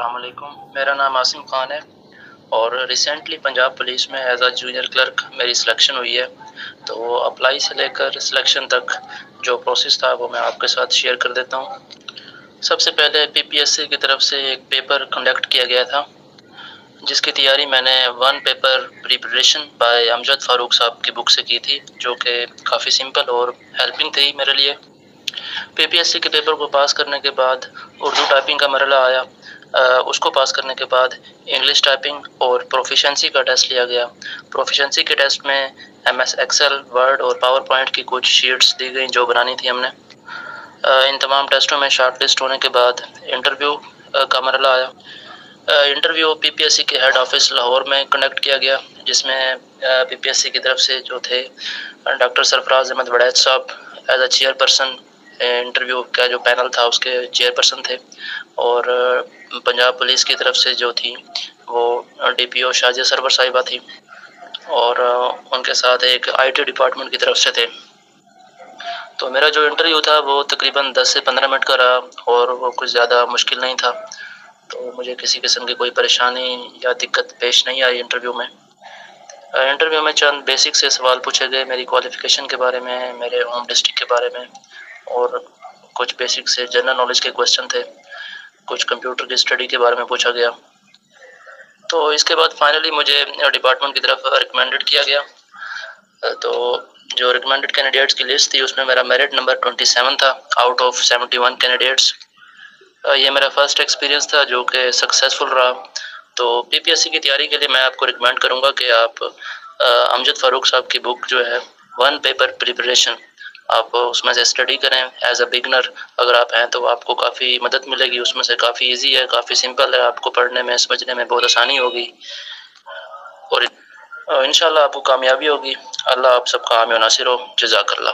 असलकुम मेरा नाम आसिम ख़ान है और रिसेंटली पंजाब पुलिस में एज अ जूनियर क्लर्क मेरी सिलेक्शन हुई है। तो अप्लाई से लेकर सिलेक्शन तक जो प्रोसेस था वो मैं आपके साथ शेयर कर देता हूँ। सबसे पहले पीपीएससी की तरफ़ से एक पेपर कंडक्ट किया गया था, जिसकी तैयारी मैंने one paper preparation by Amjad Farooq साहब की बुक से की थी, जो कि काफ़ी सिंपल और हेल्पिंग थी मेरे लिए। पीपीएससी के पेपर को पास करने के बाद उर्दू टाइपिंग का मरला आया। आ, उसको पास करने के बाद इंग्लिश टाइपिंग और प्रोफिशेंसी का टेस्ट लिया गया। प्रोफिशेंसी के टेस्ट में एम एस एक्सेल वर्ड और पावर पॉइंट की कुछ शीट्स दी गई जो बनानी थी हमने। इन तमाम टेस्टों में शार्ट लिस्ट होने के बाद इंटरव्यू का मरला आया। इंटरव्यू पीपीएससी के हेड ऑफ़िस लाहौर में कंडक्ट किया गया जिसमें पीपीएससी की तरफ़ से जो थे डॉक्टर सरफराज अहमद वड़ैत साहब एज अ चेयरपर्सन इंटरव्यू का जो पैनल था, उसके चेयरपर्सन थे। और पंजाब पुलिस की तरफ़ से जो थी, वो डीपीओ शाजिया सरवर साहिबा थी। और उनके साथ एक आईटी डिपार्टमेंट की तरफ़ से थे। तो मेरा जो इंटरव्यू था, वो तकरीबन 10 से 15 मिनट का रहा और वो कुछ ज़्यादा मुश्किल नहीं था। तो मुझे किसी किस्म की कोई परेशानी या दिक्कत पेश नहीं आई इंटरव्यू में। इंटरव्यू में चंद बेसिक से सवाल पूछे गए मेरी क्वालिफ़िकेशन के बारे में, मेरे होम डिस्ट्रिक्ट के बारे में। और कुछ बेसिक से जनरल नॉलेज के क्वेश्चन थे। कुछ कंप्यूटर की स्टडी के बारे में पूछा गया। तो इसके बाद फाइनली मुझे डिपार्टमेंट की तरफ़ रिकमेंडेड किया गया। तो जो रिकमेंडेड कैंडिडेट्स की लिस्ट थी, उसमें मेरा मेरिट नंबर ट्वेंटी सेवन था out of seventy one candidates ये मेरा फ़र्स्ट एक्सपीरियंस था, जो कि सक्सेसफुल रहा। तो पीपीएससी की तैयारी के लिए मैं आपको रिकमेंड करूँगा कि आप अमजद फ़ारूक साहब की बुक जो है वन पेपर प्रिपरेशन आप उसमें से स्टडी करें एज अ बिगनर अगर आप हैं तो आपको काफ़ी मदद मिलेगी, उसमें से काफ़ी इजी है, काफ़ी सिंपल है, आपको पढ़ने में, समझने में बहुत आसानी होगी। और इन आपको कामयाबी होगी। अल्लाह आप सबका हामी नासिर हो। जजाकल्ला